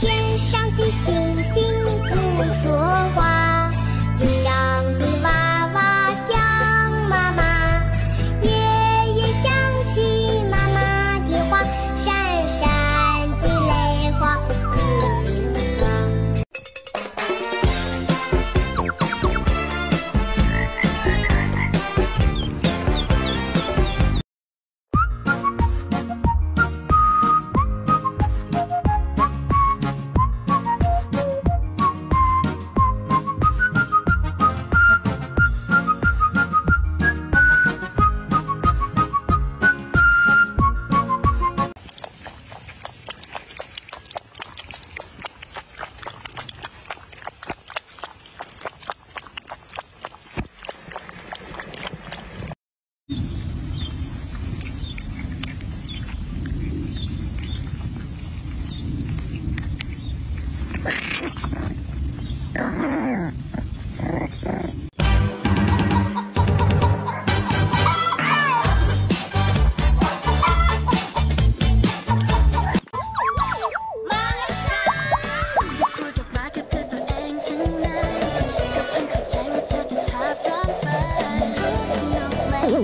天上的星星。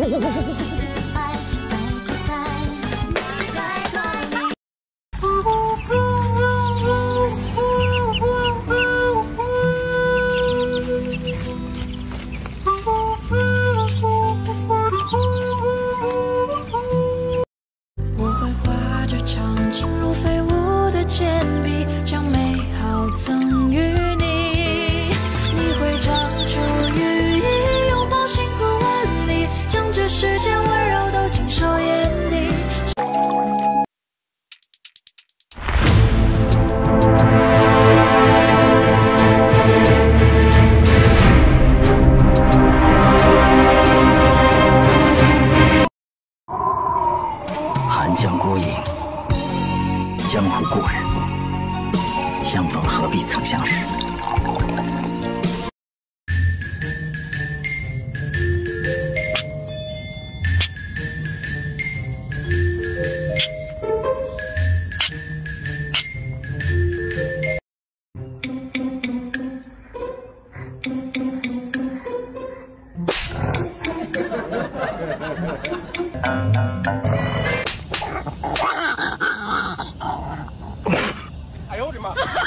Oh, 江湖故人，相逢何必曾相识。up.